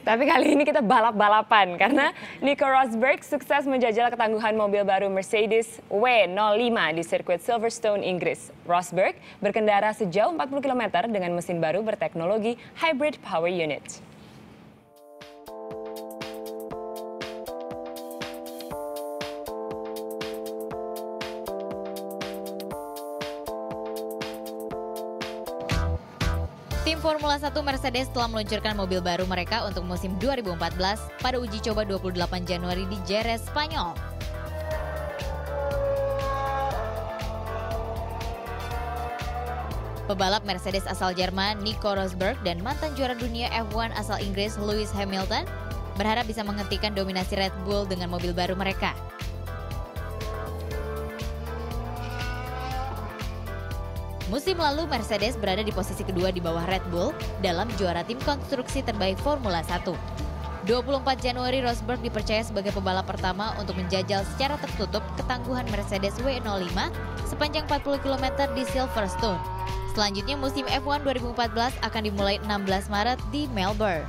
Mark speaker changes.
Speaker 1: Tapi kali ini kita balap-balapan karena Nico Rosberg sukses menjajal ketangguhan mobil baru Mercedes W05 di sirkuit Silverstone, Inggris. Rosberg berkendara sejauh 40 km dengan mesin baru berteknologi hybrid power unit.
Speaker 2: Tim Formula 1 Mercedes telah meluncurkan mobil baru mereka untuk musim 2014 pada uji coba 28 Januari di Jerez, Spanyol. Pebalap Mercedes asal Jerman Nico Rosberg dan mantan juara dunia F1 asal Inggris Lewis Hamilton berharap bisa menghentikan dominasi Red Bull dengan mobil baru mereka. Musim lalu Mercedes berada di posisi kedua di bawah Red Bull dalam juara tim konstruksi terbaik Formula 1. 24 Januari Rosberg dipercaya sebagai pebalap pertama untuk menjajal secara tertutup ketangguhan Mercedes W05 sepanjang 40 km di Silverstone. Selanjutnya musim F1 2014 akan dimulai 16 Maret di Melbourne.